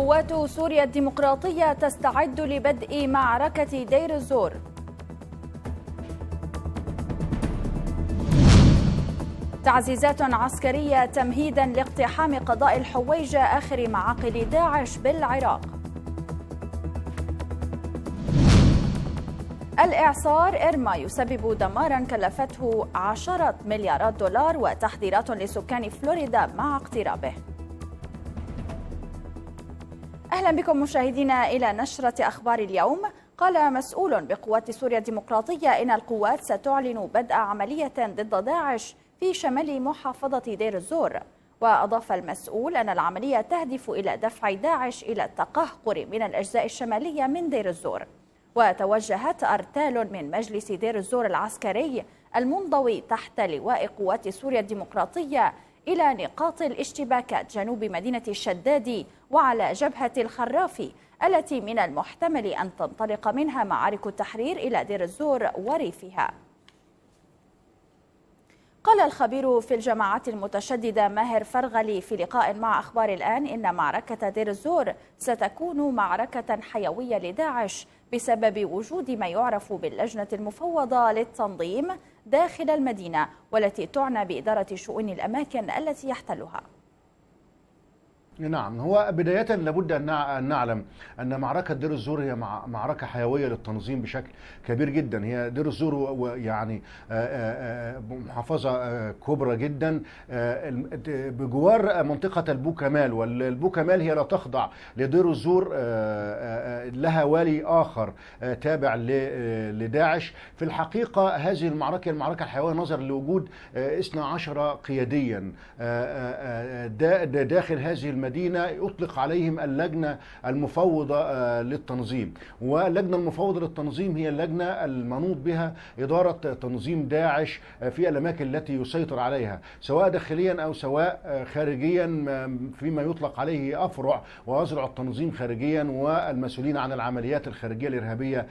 قوات سوريا الديمقراطية تستعد لبدء معركة دير الزور. تعزيزات عسكرية تمهيدا لاقتحام قضاء الحويجة آخر معاقل داعش بالعراق. الإعصار إرما يسبب دمارا كلفته عشرة مليارات دولار وتحذيرات لسكان فلوريدا مع اقترابه. أهلا بكم مشاهدينا إلى نشرة أخبار اليوم. قال مسؤول بقوات سوريا الديمقراطية إن القوات ستعلن بدء عملية ضد داعش في شمال محافظة دير الزور. وأضاف المسؤول أن العملية تهدف إلى دفع داعش إلى التقهقر من الأجزاء الشمالية من دير الزور. وتوجهت أرتال من مجلس دير الزور العسكري المنضوي تحت لواء قوات سوريا الديمقراطية إلى نقاط الاشتباكات جنوب مدينة الشداد وعلى جبهة الخرافي التي من المحتمل أن تنطلق منها معارك التحرير إلى دير الزور وريفها. قال الخبير في الجماعات المتشددة ماهر فرغلي في لقاء مع أخبار الآن إن معركة دير الزور ستكون معركة حيوية لداعش بسبب وجود ما يعرف باللجنة المفوضة للتنظيم داخل المدينة والتي تعنى بإدارة شؤون الأماكن التي يحتلها. نعم هو بداية لابد أن نعلم أن معركة دير الزور هي معركة حيوية للتنظيم بشكل كبير جدا. هي دير الزور يعني محافظة كبرى جدا بجوار منطقة البوكمال. والبوكمال هي لا تخضع لدير الزور لها والي آخر تابع لداعش. في الحقيقة هذه المعركة المعركة الحيوية نظرا لوجود 12 قياديا داخل هذه المدينة. المدينة يطلق عليهم اللجنة المفوضة للتنظيم. واللجنة المفوضة للتنظيم هي اللجنة المنوط بها إدارة تنظيم داعش في الأماكن التي يسيطر عليها سواء داخليا أو سواء خارجيا فيما يطلق عليه أفرع وأزرع التنظيم خارجيا والمسؤولين عن العمليات الخارجية الإرهابية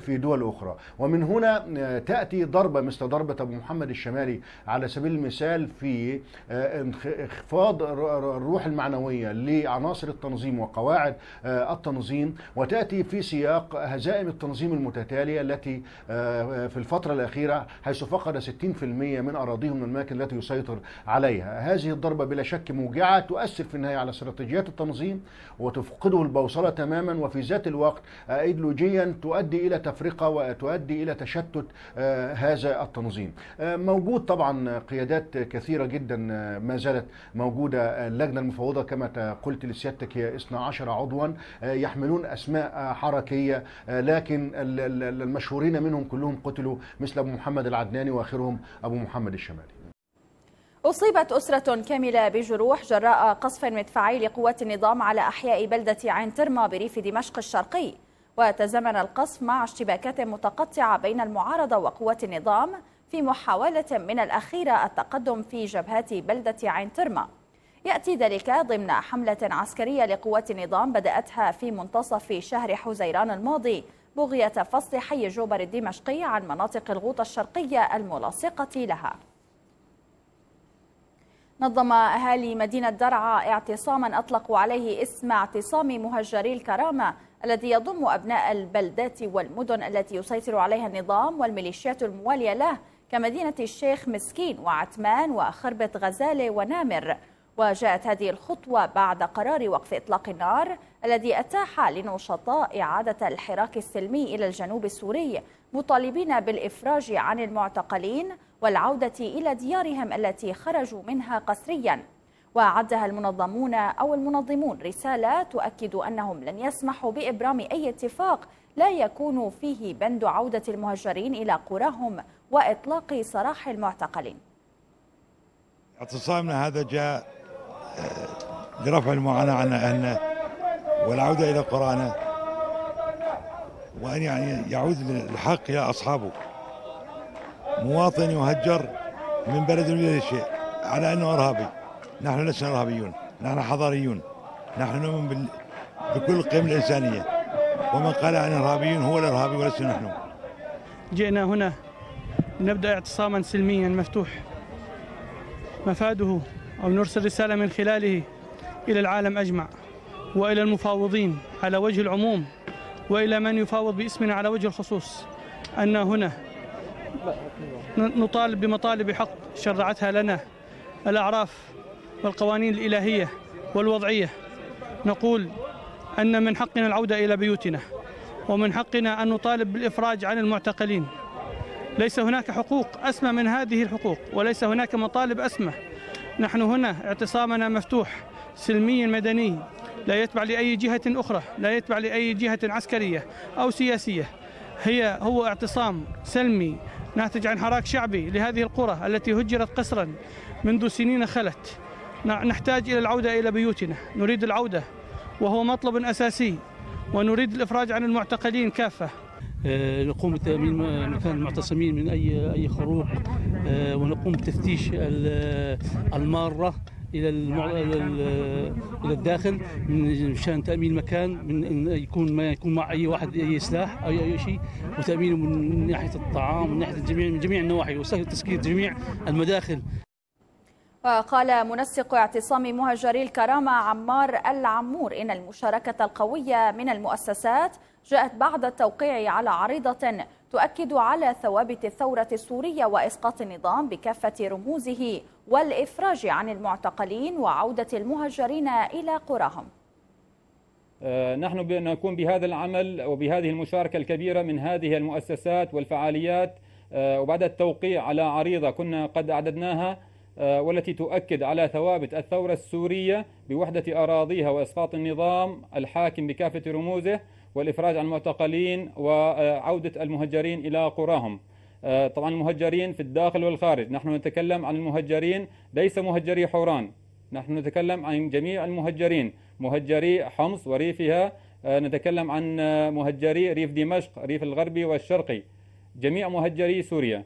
في دول أخرى. ومن هنا تأتي ضربة مثل ضربة أبو محمد الشمالي على سبيل المثال في انخفاض الروح المعنوية لعناصر التنظيم وقواعد التنظيم وتأتي في سياق هزائم التنظيم المتتالية التي في الفترة الأخيرة حيث فقد 60% من أراضيهم من الأماكن التي يسيطر عليها. هذه الضربة بلا شك موجعة تؤثر في النهاية على استراتيجيات التنظيم وتفقده البوصلة تماما وفي ذات الوقت ايديولوجيا تؤدي إلى تفرقة وتؤدي إلى تشتت هذا التنظيم. موجود طبعا قيادات كثيرة جدا ما زالت موجودة اللجنة المفوضة كما قلت لسيادتك هي 12 عضوا يحملون أسماء حركية لكن المشهورين منهم كلهم قتلوا مثل أبو محمد العدناني وآخرهم أبو محمد الشمالي. أصيبت أسرة كاملة بجروح جراء قصف مدفعي لقوات النظام على أحياء بلدة عين ترمى بريف دمشق الشرقي وتزامن القصف مع اشتباكات متقطعة بين المعارضة وقوات النظام في محاولة من الأخيرة التقدم في جبهات بلدة عين ترمى يأتي ذلك ضمن حملة عسكرية لقوات النظام بدأتها في منتصف شهر حزيران الماضي بغية فصل حي جوبر الدمشقي عن مناطق الغوطة الشرقية الملاصقة لها. نظم أهالي مدينة درعا اعتصاما أطلقوا عليه اسم اعتصام مهجري الكرامة الذي يضم أبناء البلدات والمدن التي يسيطر عليها النظام والميليشيات الموالية له كمدينة الشيخ مسكين وعتمان وخربة غزالة ونامر. وجاءت هذه الخطوة بعد قرار وقف إطلاق النار الذي أتاح لنشطاء إعادة الحراك السلمي إلى الجنوب السوري مطالبين بالإفراج عن المعتقلين والعودة إلى ديارهم التي خرجوا منها قسريا. وعدها المنظمون أو المنظمون رسالة تؤكد أنهم لن يسمحوا بإبرام أي اتفاق لا يكون فيه بند عودة المهجرين إلى قراهم وإطلاق سراح المعتقلين. اعتصامنا هذا جاء لرفع المعاناة عن أهلنا والعودة إلى قرانا وأن يعني يعود الحق إلى أصحابه. مواطن يهجر من بلد إلى شيء على أنه إرهابي. نحن لسنا إرهابيون نحن حضاريون نحن نؤمن بال... بكل القيم الإنسانية. ومن قال عن إرهابيون هو الإرهابي ولسنا نحن. جئنا هنا نبدأ اعتصاما سلميا مفتوح. مفاده أو نرسل رسالة من خلاله إلى العالم أجمع وإلى المفاوضين على وجه العموم وإلى من يفاوض باسمنا على وجه الخصوص. أن هنا نطالب بمطالب حق شرعتها لنا الأعراف والقوانين الإلهية والوضعية. نقول أن من حقنا العودة إلى بيوتنا ومن حقنا أن نطالب بالإفراج عن المعتقلين. ليس هناك حقوق أسمى من هذه الحقوق وليس هناك مطالب أسمى نحن هنا اعتصامنا مفتوح سلمي مدني. لا يتبع لأي جهة أخرى لا يتبع لأي جهة عسكرية أو سياسية. هي هو اعتصام سلمي. ناتج عن حراك شعبي لهذه القرى التي هجرت قسرا منذ سنين خلت. نحتاج إلى العودة إلى بيوتنا. نريد العودة وهو مطلب أساسي. ونريد الإفراج عن المعتقلين كافة. نقوم بتأمين مكان المعتصمين من أي أي خروق آه، ونقوم بتفتيش المارة إلى إلى الداخل مشان تأمين المكان من يكون ما يكون مع أي واحد أي سلاح أو أي شيء وتأمينه من ناحية الطعام من ناحية الجميع من جميع النواحي وسهل تسكير جميع المداخل. وقال منسق اعتصام مهجري الكرامة عمار العمور إن المشاركة القوية من المؤسسات جاءت بعد التوقيع على عريضة تؤكد على ثوابت الثورة السورية وإسقاط النظام بكافة رموزه والإفراج عن المعتقلين وعودة المهجرين إلى قراهم. آه، نحن نكون بهذا العمل وبهذه المشاركة الكبيرة من هذه المؤسسات والفعاليات. آه، وبعد التوقيع على عريضة كنا قد أعددناها آه، والتي تؤكد على ثوابت الثورة السورية بوحدة أراضيها وإسقاط النظام الحاكم بكافة رموزه. والإفراج عن المعتقلين وعودة المهجرين إلى قراهم. آه، طبعا المهجرين في الداخل والخارج. نحن نتكلم عن المهجرين ليس مهجري حوران. نحن نتكلم عن جميع المهجرين. مهجري حمص وريفها آه، نتكلم عن مهجري ريف دمشق ريف الغربي والشرقي. جميع مهجري سوريا.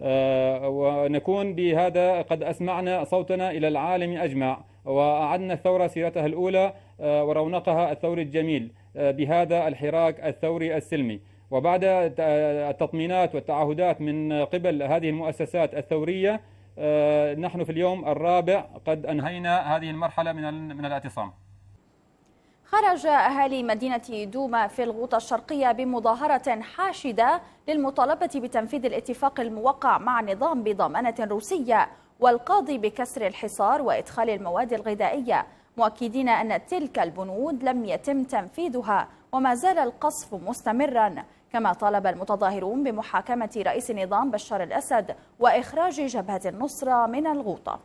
آه، ونكون بهذا قد أسمعنا صوتنا إلى العالم أجمع. وأعدنا الثورة سيرتها الأولى ورونقها الثوري الجميل. بهذا الحراك الثوري السلمي. وبعد التطمينات والتعهدات من قبل هذه المؤسسات الثورية آه، نحن في اليوم الرابع قد أنهينا هذه المرحلة من من الاعتصام. خرج أهالي مدينة دوما في الغوطة الشرقية بمظاهرة حاشدة للمطالبة بتنفيذ الاتفاق الموقع مع النظام بضمانة روسية والقاضي بكسر الحصار وإدخال المواد الغذائية. مؤكدين أن تلك البنود لم يتم تنفيذها وما زال القصف مستمرا كما طالب المتظاهرون بمحاكمة رئيس النظام بشار الأسد وإخراج جبهة النصرة من الغوطة.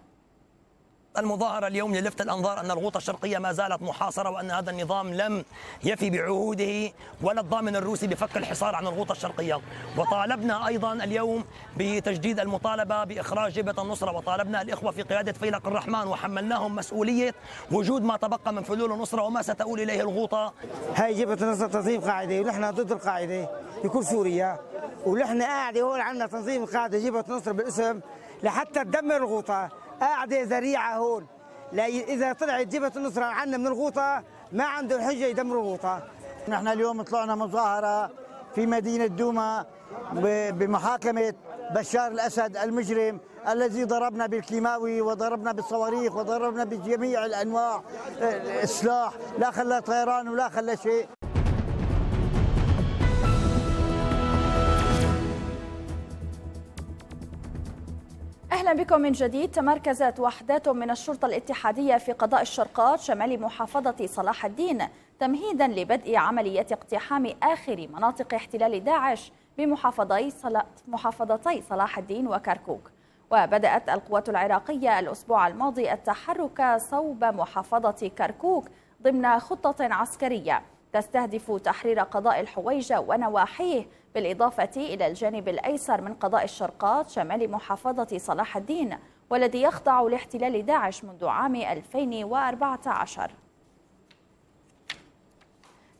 المظاهرة اليوم للفت الأنظار أن الغوطة الشرقية ما زالت محاصرة وأن هذا النظام لم يفي بعهوده ولا الضامن الروسي بفك الحصار عن الغوطة الشرقية. وطالبنا أيضا اليوم بتجديد المطالبة بإخراج جبهة النصرة وطالبنا الإخوة في قيادة فيلق الرحمن وحملناهم مسؤولية وجود ما تبقى من فلول النصرة وما ستؤول إليه الغوطة. هاي جبهة النصرة تنظيم قاعدة ونحن ضد القاعدة في كل سوريا ونحن قاعدة هون عندنا تنظيم قاعدة جبهة النصرة بالاسم لحتى تدمر الغوطة. قاعدة ذريعة هون. لا إذا طلعت جبهة النصرة عنا من الغوطة ما عندهم حجة يدمروا الغوطة. نحن اليوم طلعنا مظاهرة في مدينة دوما بمحاكمة بشار الأسد المجرم الذي ضربنا بالكيماوي وضربنا بالصواريخ وضربنا بجميع الأنواع السلاح لا خلى طيران ولا خلى شيء. أهلا بكم من جديد. تمركزت وحدات من الشرطة الاتحادية في قضاء الشرقات شمال محافظة صلاح الدين تمهيدا لبدء عملية اقتحام آخر مناطق احتلال داعش بمحافظي محافظتي صلاح الدين وكركوك. وبدأت القوات العراقية الأسبوع الماضي التحرك صوب محافظة كركوك ضمن خطة عسكرية تستهدف تحرير قضاء الحويجة ونواحيه بالإضافة إلى الجانب الأيسر من قضاء الشرقات شمال محافظة صلاح الدين والذي يخضع لاحتلال داعش منذ عام 2014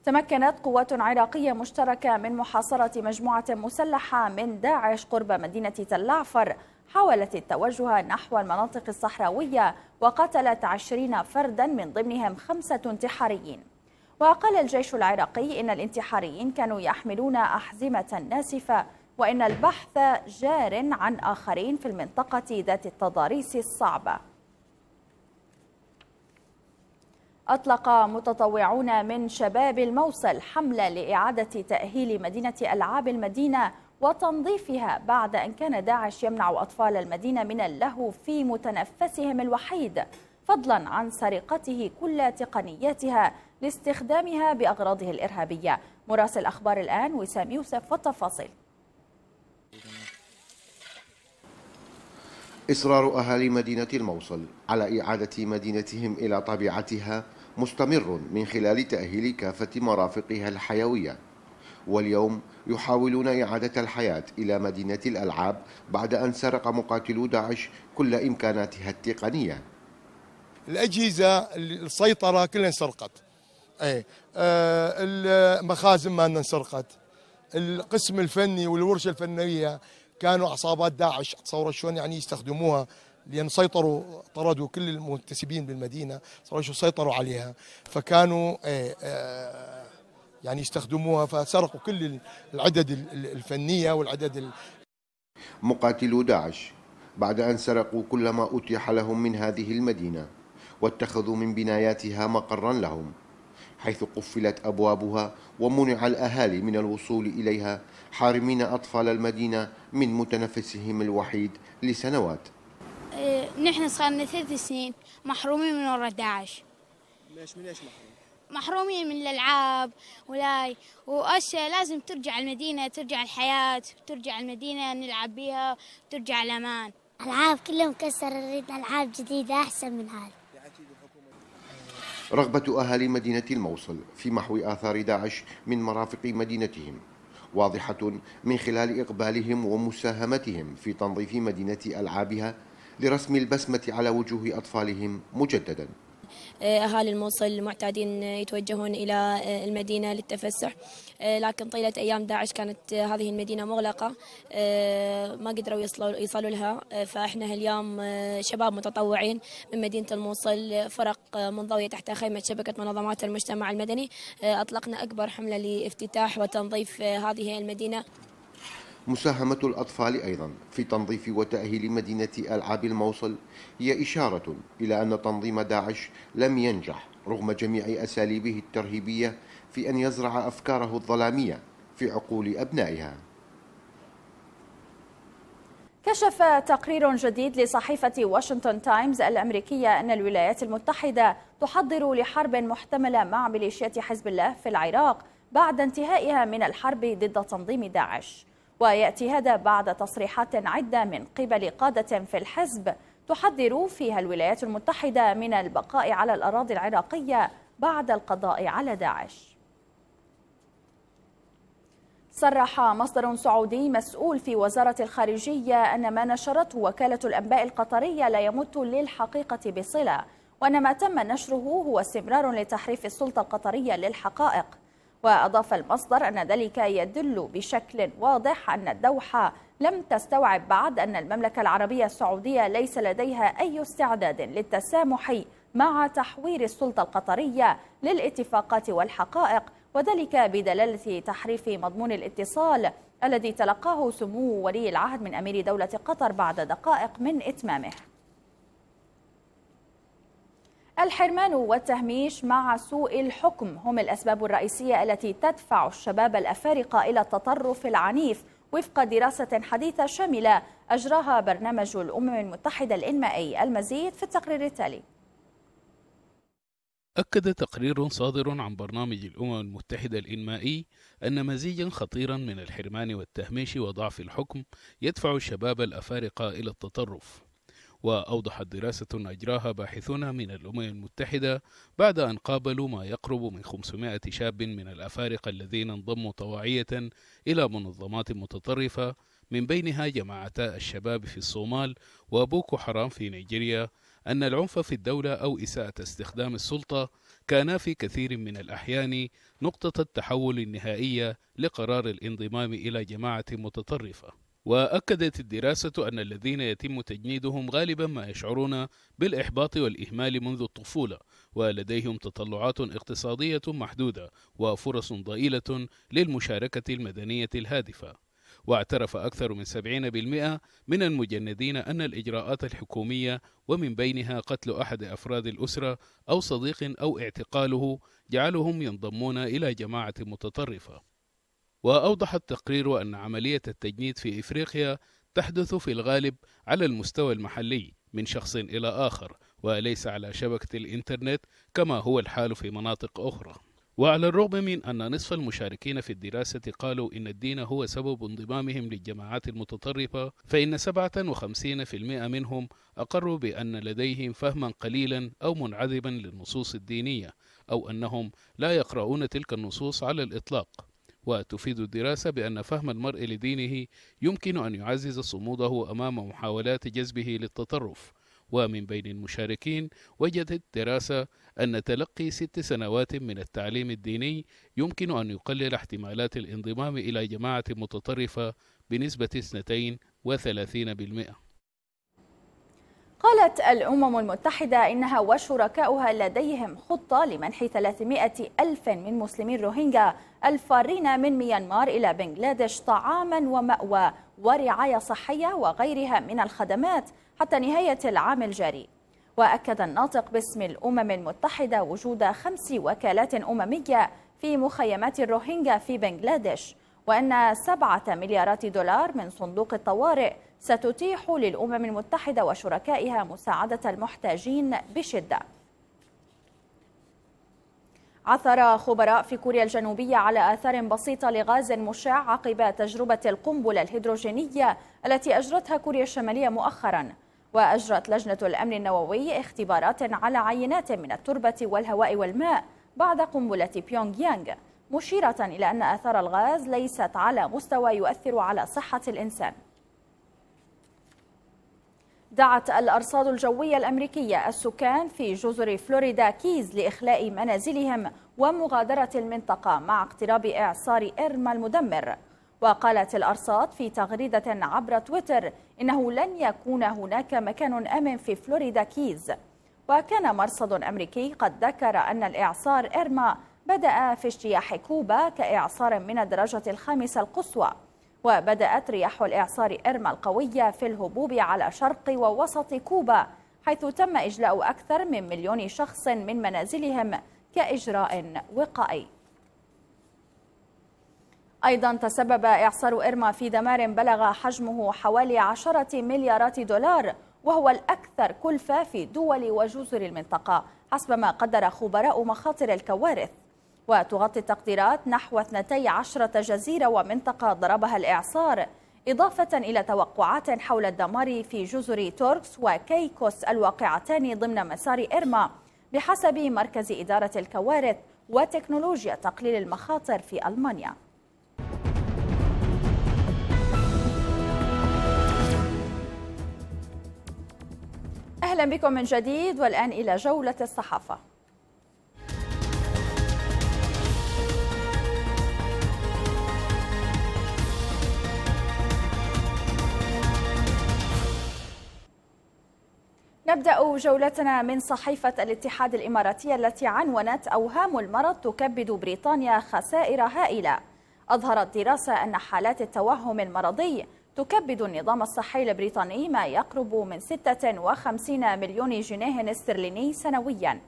تمكنت قوات عراقية مشتركة من محاصرة مجموعة مسلحة من داعش قرب مدينة تلعفر حاولت التوجه نحو المناطق الصحراوية وقتلت عشرين فردا من ضمنهم خمسة انتحاريين. وقال الجيش العراقي إن الانتحاريين كانوا يحملون أحزمة ناسفة وإن البحث جار عن آخرين في المنطقة ذات التضاريس الصعبة. أطلق متطوعون من شباب الموصل حملة لإعادة تأهيل مدينة ألعاب المدينة وتنظيفها بعد أن كان داعش يمنع أطفال المدينة من اللهو في متنفسهم الوحيد. فضلا عن سرقته كل تقنياتها لاستخدامها بأغراضه الإرهابية. مراسل أخبار الآن وسام يوسف والتفاصيل. إصرار أهالي مدينة الموصل على إعادة مدينتهم إلى طبيعتها مستمر من خلال تأهيل كافة مرافقها الحيوية. واليوم يحاولون إعادة الحياة إلى مدينة الألعاب بعد أن سرق مقاتلو داعش كل إمكاناتها التقنية. الأجهزة السيطرة كلها انسرقت. أي آه المخازن ما انسرقت. القسم الفني والورشة الفنية كانوا عصابات داعش تصور شلون يعني يستخدموها لأن سيطروا طردوا كل المنتسبين بالمدينة صاروا سيطروا عليها. فكانوا آه، آه، يعني يستخدموها فسرقوا كل العدد الفنية والعدد ال... مقاتلو داعش بعد أن سرقوا كل ما أتيح لهم من هذه المدينة. واتخذوا من بناياتها مقرا لهم حيث قفلت أبوابها ومنع الأهالي من الوصول إليها حارمين أطفال المدينة من متنفسهم الوحيد لسنوات. إيه، نحن صار لنا ثلاث سنين محرومين من وراء داعش ليش من إيش محرومين؟ محرومين من الألعاب ولاي وأشياء لازم ترجع المدينة ترجع الحياة ترجع المدينة نلعب بها ترجع الأمان. العاب كلهم كسر نريد ألعاب جديدة أحسن من هذا رغبة أهالي مدينة الموصل في محو آثار داعش من مرافق مدينتهم واضحة من خلال إقبالهم ومساهمتهم في تنظيف مدينة ألعابها لرسم البسمة على وجوه أطفالهم مجددا. أهالي الموصل معتادين يتوجهون إلى آه، المدينة للتفسح. آه، لكن طيلة أيام داعش كانت هذه المدينة مغلقة ما قدروا يصلوا, يصلوا لها. فإحنا اليوم شباب متطوعين من مدينة الموصل فرق منضوية تحت خيمة شبكة منظمات المجتمع المدني. أطلقنا أكبر حملة لافتتاح وتنظيف هذه المدينة. مساهمة الأطفال أيضا في تنظيف وتأهيل مدينة ألعاب الموصل هي إشارة إلى أن تنظيم داعش لم ينجح رغم جميع أساليبه الترهيبية في أن يزرع أفكاره الظلامية في عقول أبنائها. كشف تقرير جديد لصحيفة واشنطن تايمز الأمريكية أن الولايات المتحدة تحضر لحرب محتملة مع ميليشيات حزب الله في العراق بعد انتهائها من الحرب ضد تنظيم داعش. ويأتي هذا بعد تصريحات عدة من قبل قادة في الحزب تحذر فيها الولايات المتحدة من البقاء على الأراضي العراقية بعد القضاء على داعش. صرح مصدر سعودي مسؤول في وزارة الخارجية أن ما نشرته وكالة الأنباء القطرية لا يمت للحقيقة بصلة وأن ما تم نشره هو استمرار لتحريف السلطة القطرية للحقائق. وأضاف المصدر أن ذلك يدل بشكل واضح أن الدوحة لم تستوعب بعد أن المملكة العربية السعودية ليس لديها أي استعداد للتسامح مع تحوير السلطة القطرية للاتفاقات والحقائق وذلك بدلالة تحريف مضمون الاتصال الذي تلقاه سمو ولي العهد من أمير دولة قطر بعد دقائق من إتمامه. الحرمان والتهميش مع سوء الحكم هم الأسباب الرئيسية التي تدفع الشباب الأفارقة إلى التطرف العنيف وفق دراسة حديثة شاملة أجراها برنامج الأمم المتحدة الإنمائي. المزيد في التقرير التالي. أكد تقرير صادر عن برنامج الأمم المتحدة الإنمائي أن مزيجا خطيرا من الحرمان والتهميش وضعف الحكم يدفع الشباب الأفارقة إلى التطرف. وأوضحت دراسة أجراها باحثون من الأمم المتحدة بعد أن قابلوا ما يقرب من 500 شاب من الأفارقة الذين انضموا طواعية إلى منظمات متطرفة من بينها جماعتا الشباب في الصومال وبوكو حرام في نيجيريا أن العنف في الدولة أو إساءة استخدام السلطة كانا في كثير من الأحيان نقطة التحول النهائية لقرار الانضمام إلى جماعة متطرفة. وأكدت الدراسة أن الذين يتم تجنيدهم غالبا ما يشعرون بالإحباط والإهمال منذ الطفولة ولديهم تطلعات اقتصادية محدودة وفرص ضئيلة للمشاركة المدنية الهادفة. واعترف أكثر من 70% من المجندين أن الإجراءات الحكومية ومن بينها قتل أحد أفراد الأسرة أو صديق أو اعتقاله جعلهم ينضمون إلى جماعة متطرفة. وأوضح التقرير أن عملية التجنيد في إفريقيا تحدث في الغالب على المستوى المحلي من شخص إلى آخر وليس على شبكة الإنترنت كما هو الحال في مناطق أخرى. وعلى الرغم من أن نصف المشاركين في الدراسة قالوا إن الدين هو سبب انضمامهم للجماعات المتطرفة فإن 57% منهم أقروا بأن لديهم فهما قليلا أو منعدما للنصوص الدينية أو أنهم لا يقرؤون تلك النصوص على الإطلاق. وتفيد الدراسة بأن فهم المرء لدينه يمكن أن يعزز صموده أمام محاولات جذبه للتطرف. ومن بين المشاركين وجدت الدراسة أن تلقي ست سنوات من التعليم الديني يمكن أن يقلل احتمالات الانضمام إلى جماعة متطرفة بنسبة 32% قالت الأمم المتحدة إنها وشركاؤها لديهم خطة لمنح 300 ألف من مسلمي الروهينجا الفارين من ميانمار إلى بنغلاديش طعاما ومأوى ورعاية صحية وغيرها من الخدمات حتى نهاية العام الجاري. وأكد الناطق باسم الأمم المتحدة وجود خمس وكالات أممية في مخيمات الروهينجا في بنغلاديش. وأن سبعة مليارات دولار من صندوق الطوارئ ستتيح للأمم المتحدة وشركائها مساعدة المحتاجين بشدة. عثر خبراء في كوريا الجنوبية على آثار بسيطة لغاز مشع عقب تجربة القنبلة الهيدروجينية التي أجرتها كوريا الشمالية مؤخراً وأجرت لجنة الأمن النووي اختبارات على عينات من التربة والهواء والماء بعد قنبلة بيونغ يانغ. مشيرة إلى أن آثار الغاز ليست على مستوى يؤثر على صحة الإنسان. دعت الأرصاد الجوية الأمريكية السكان في جزر فلوريدا كيز لإخلاء منازلهم ومغادرة المنطقة مع اقتراب إعصار إرما المدمر. وقالت الأرصاد في تغريدة عبر تويتر إنه لن يكون هناك مكان آمن في فلوريدا كيز. وكان مرصد أمريكي قد ذكر أن الإعصار إرما بدأ في اجتياح كوبا كإعصار من الدرجة الخامسة القصوى وبدأت رياح الإعصار إرما القوية في الهبوب على شرق ووسط كوبا حيث تم إجلاء أكثر من مليون شخص من منازلهم كإجراء وقائي. أيضا تسبب إعصار إرما في دمار بلغ حجمه حوالي عشرة مليارات دولار وهو الأكثر كلفة في دول وجزر المنطقة حسب ما قدر خبراء مخاطر الكوارث. وتغطي التقديرات نحو 12 جزيرة ومنطقة ضربها الإعصار إضافة إلى توقعات حول الدمار في جزر توركس وكيكوس الواقعتان ضمن مسار إرما بحسب مركز إدارة الكوارث وتكنولوجيا تقليل المخاطر في ألمانيا. أهلا بكم من جديد والآن إلى جولة الصحافة. نبدأ جولتنا من صحيفة الاتحاد الإماراتية التي عنونت أوهام المرض تكبد بريطانيا خسائر هائلة. أظهرت دراسة أن حالات التوهم المرضي تكبد النظام الصحي البريطاني ما يقرب من 56 مليون جنيه استرليني سنويا.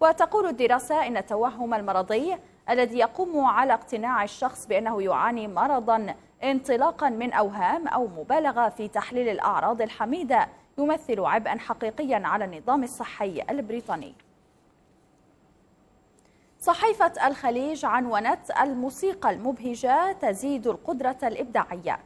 وتقول الدراسة إن التوهم المرضي الذي يقوم على اقتناع الشخص بأنه يعاني مرضا انطلاقا من أوهام أو مبالغة في تحليل الأعراض الحميدة يمثل عبئا حقيقيا على النظام الصحي البريطاني. صحيفة الخليج عنونت الموسيقى المبهجة تزيد القدرة الإبداعية.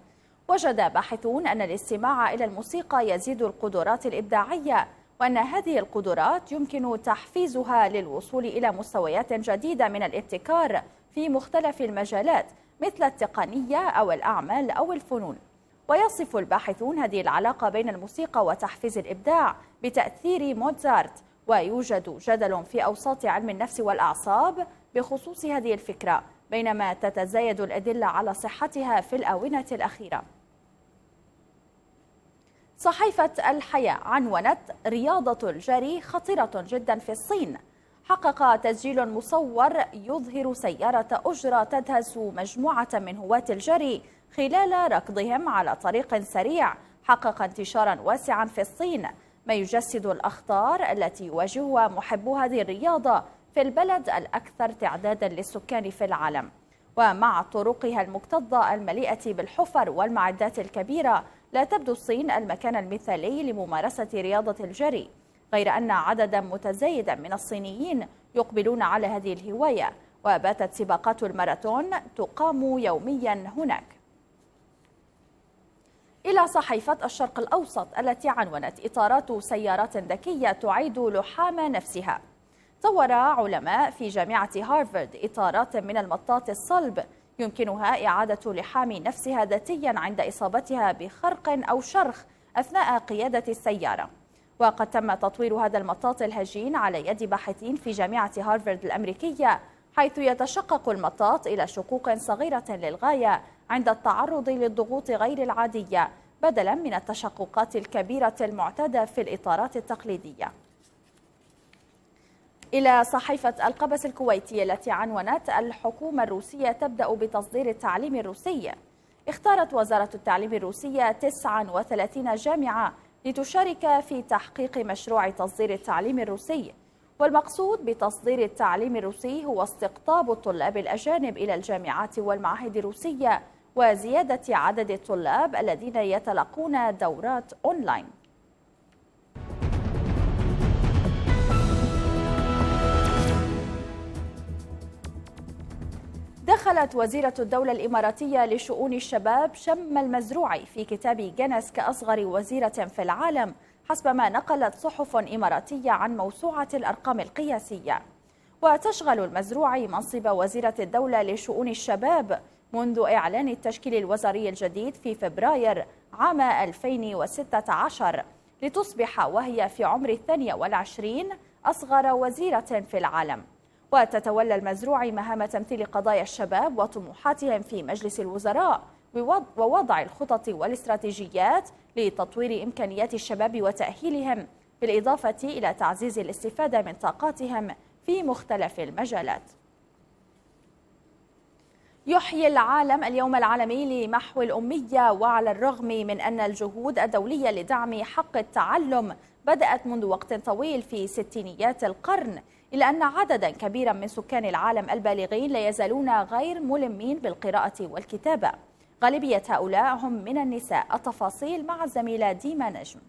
وجد باحثون أن الاستماع إلى الموسيقى يزيد القدرات الإبداعية وأن هذه القدرات يمكن تحفيزها للوصول إلى مستويات جديدة من الابتكار في مختلف المجالات مثل التقنية أو الأعمال أو الفنون. ويصف الباحثون هذه العلاقة بين الموسيقى وتحفيز الإبداع بتأثير موتزارت. ويوجد جدل في أوساط علم النفس والأعصاب بخصوص هذه الفكرة بينما تتزايد الأدلة على صحتها في الآونة الأخيرة. صحيفة الحياة عنونت رياضة الجري خطيرة جدا في الصين. حقق تسجيل مصور يظهر سيارة أجرة تدهس مجموعة من هواة الجري خلال ركضهم على طريق سريع حقق انتشارا واسعا في الصين. ما يجسد الأخطار التي يواجهها محبو هذه الرياضة في البلد الأكثر تعدادا للسكان في العالم. ومع طرقها المكتظة المليئة بالحفر والمعدات الكبيرة لا تبدو الصين المكان المثالي لممارسة رياضة الجري. غير أن عددا متزايدا من الصينيين يقبلون على هذه الهواية وباتت سباقات الماراثون تقام يوميا هناك. إلى صحيفة الشرق الأوسط التي عنونت إطارات سيارات ذكية تعيد لحام نفسها. طور علماء في جامعة هارفارد إطارات من المطاط الصلب يمكنها إعادة لحام نفسها ذاتيا عند إصابتها بخرق أو شرخ أثناء قيادة السيارة. وقد تم تطوير هذا المطاط الهجين على يد باحثين في جامعة هارفارد الأمريكية حيث يتشقق المطاط إلى شقوق صغيرة للغاية عند التعرض للضغوط غير العادية بدلا من التشققات الكبيرة المعتادة في الإطارات التقليدية. إلى صحيفة القبس الكويتية التي عنونت الحكومة الروسية تبدأ بتصدير التعليم الروسي. اختارت وزارة التعليم الروسية 39 جامعة لتشارك في تحقيق مشروع تصدير التعليم الروسي. والمقصود بتصدير التعليم الروسي هو استقطاب الطلاب الأجانب إلى الجامعات والمعاهد الروسية وزيادة عدد الطلاب الذين يتلقون دورات أونلاين. دخلت وزيرة الدولة الإماراتية لشؤون الشباب شم المزروعي في كتاب جنس كأصغر وزيرة في العالم حسب ما نقلت صحف إماراتية عن موسوعة الأرقام القياسية. وتشغل المزروعي منصب وزيرة الدولة لشؤون الشباب منذ إعلان التشكيل الوزاري الجديد في فبراير عام 2016 لتصبح وهي في عمر الثانية والعشرين أصغر وزيرة في العالم. وتتولى المزروع مهام تمثيل قضايا الشباب وطموحاتهم في مجلس الوزراء ووضع الخطط والاستراتيجيات لتطوير إمكانيات الشباب وتأهيلهم بالإضافة إلى تعزيز الاستفادة من طاقاتهم في مختلف المجالات. يحيي العالم اليوم العالمي لمحو الأمية وعلى الرغم من أن الجهود الدولية لدعم حق التعلم بدأت منذ وقت طويل في ستينيات القرن إلا أن عددا كبيرا من سكان العالم البالغين لا يزالون غير ملمين بالقراءة والكتابة. غالبية هؤلاء هم من النساء. التفاصيل مع الزميلة ديما نجم.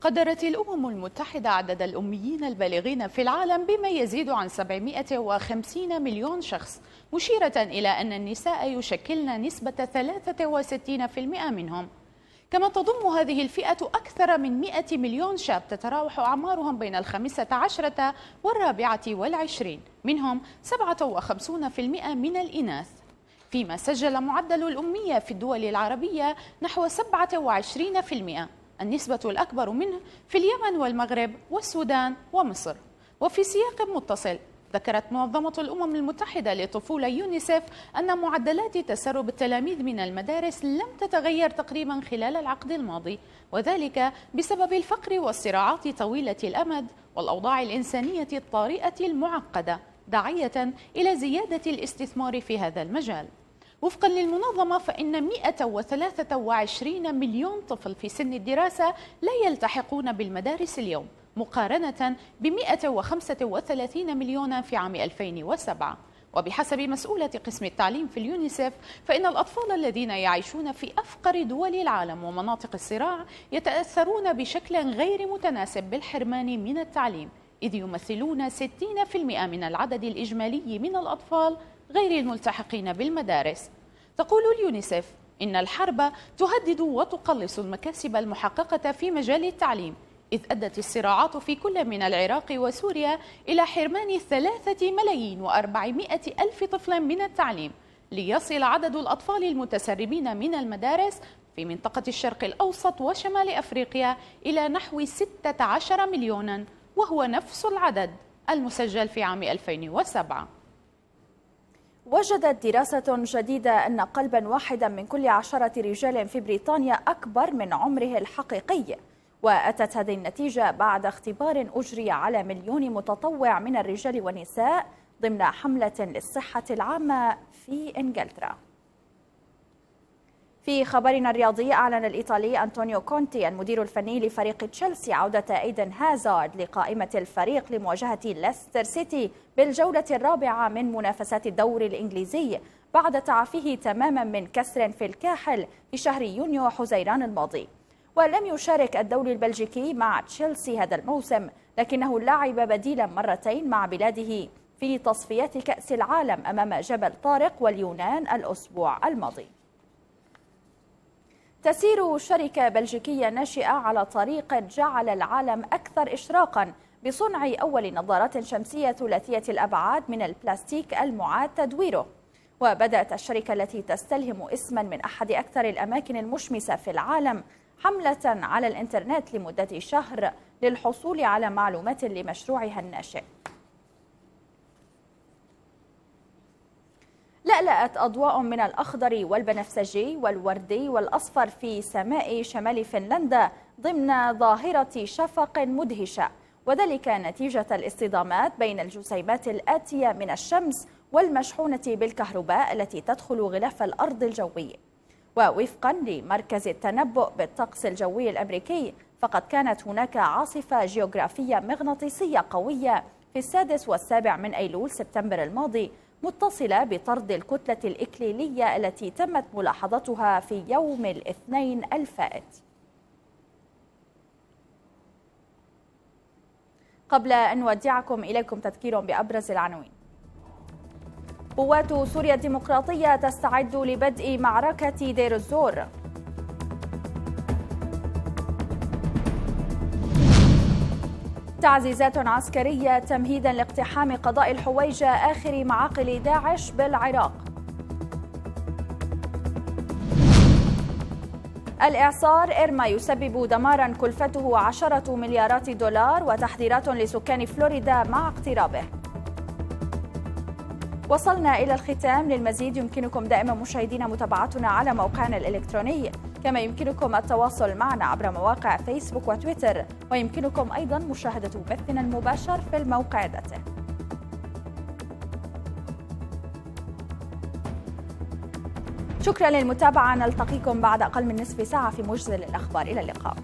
قدرت الأمم المتحدة عدد الأميين البالغين في العالم بما يزيد عن 750 مليون شخص مشيرة إلى أن النساء يشكلن نسبة 63% منهم. كما تضم هذه الفئة أكثر من 100 مليون شاب تتراوح أعمارهم بين الخامسة عشرة والرابعة والعشرين منهم 57% من الإناث. فيما سجل معدل الأمية في الدول العربية نحو 27% النسبة الأكبر منه في اليمن والمغرب والسودان ومصر. وفي سياق متصل ذكرت منظمة الأمم المتحدة للطفولة يونيسف أن معدلات تسرب التلاميذ من المدارس لم تتغير تقريبا خلال العقد الماضي وذلك بسبب الفقر والصراعات طويلة الأمد والأوضاع الإنسانية الطارئة المعقدة داعية إلى زيادة الاستثمار في هذا المجال. وفقا للمنظمة فإن 123 مليون طفل في سن الدراسة لا يلتحقون بالمدارس اليوم مقارنة ب 135 مليون في عام 2007 وبحسب مسؤولة قسم التعليم في اليونيسف فإن الأطفال الذين يعيشون في أفقر دول العالم ومناطق الصراع يتأثرون بشكل غير متناسب بالحرمان من التعليم إذ يمثلون 60% من العدد الإجمالي من الأطفال غير الملتحقين بالمدارس. تقول اليونيسف إن الحرب تهدد وتقلص المكاسب المحققة في مجال التعليم إذ أدت الصراعات في كل من العراق وسوريا إلى حرمان ثلاثة ملايين وأربعمائة ألف طفل من التعليم ليصل عدد الأطفال المتسربين من المدارس في منطقة الشرق الأوسط وشمال أفريقيا إلى نحو 16 مليونا وهو نفس العدد المسجل في عام 2007 وجدت دراسة جديدة أن قلبا واحدا من كل عشرة رجال في بريطانيا أكبر من عمره الحقيقي وأتت هذه النتيجة بعد اختبار أجري على مليون متطوع من الرجال والنساء ضمن حملة للصحة العامة في إنجلترا. في خبرنا الرياضي أعلن الإيطالي أنطونيو كونتي المدير الفني لفريق تشيلسي عودة إيدن هازارد لقائمة الفريق لمواجهة ليستر سيتي بالجولة الرابعة من منافسات الدوري الإنجليزي بعد تعافيه تماما من كسر في الكاحل في شهر يونيو حزيران الماضي. ولم يشارك الدولي البلجيكي مع تشيلسي هذا الموسم لكنه لعب بديلا مرتين مع بلاده في تصفيات كأس العالم أمام جبل طارق واليونان الأسبوع الماضي. تسير شركة بلجيكية ناشئة على طريق جعل العالم أكثر إشراقا بصنع أول نظارات شمسية ثلاثية الأبعاد من البلاستيك المعاد تدويره. وبدأت الشركة التي تستلهم اسما من أحد أكثر الأماكن المشمسة في العالم حملة على الإنترنت لمدة شهر للحصول على معلومات لمشروعها الناشئ. لألأت أضواء من الأخضر والبنفسجي والوردي والأصفر في سماء شمال فنلندا ضمن ظاهرة شفق مدهشة. وذلك نتيجة الاصطدامات بين الجسيمات الآتية من الشمس والمشحونة بالكهرباء التي تدخل غلاف الأرض الجوي. ووفقا لمركز التنبؤ بالطقس الجوي الأمريكي فقد كانت هناك عاصفة جيوغرافية مغناطيسية قوية في السادس والسابع من أيلول سبتمبر الماضي متصلة بطرد الكتلة الإكليلية التي تمت ملاحظتها في يوم الاثنين الفائت. قبل أن نودعكم إليكم تذكير بأبرز العناوين. قوات سوريا الديمقراطية تستعد لبدء معركة دير الزور. تعزيزات عسكرية تمهيدا لاقتحام قضاء الحويجة آخر معاقل داعش بالعراق. الإعصار إرما يسبب دمارا كلفته عشرة مليارات دولار وتحذيرات لسكان فلوريدا مع اقترابه. وصلنا إلى الختام للمزيد يمكنكم دائما مشاهدينا متابعتنا على موقعنا الإلكتروني. كما يمكنكم التواصل معنا عبر مواقع فيسبوك وتويتر ويمكنكم أيضا مشاهدة بثنا المباشر في الموقع ذاته. شكرا للمتابعة. نلتقيكم بعد أقل من نصف ساعة في مجزل الأخبار إلى اللقاء.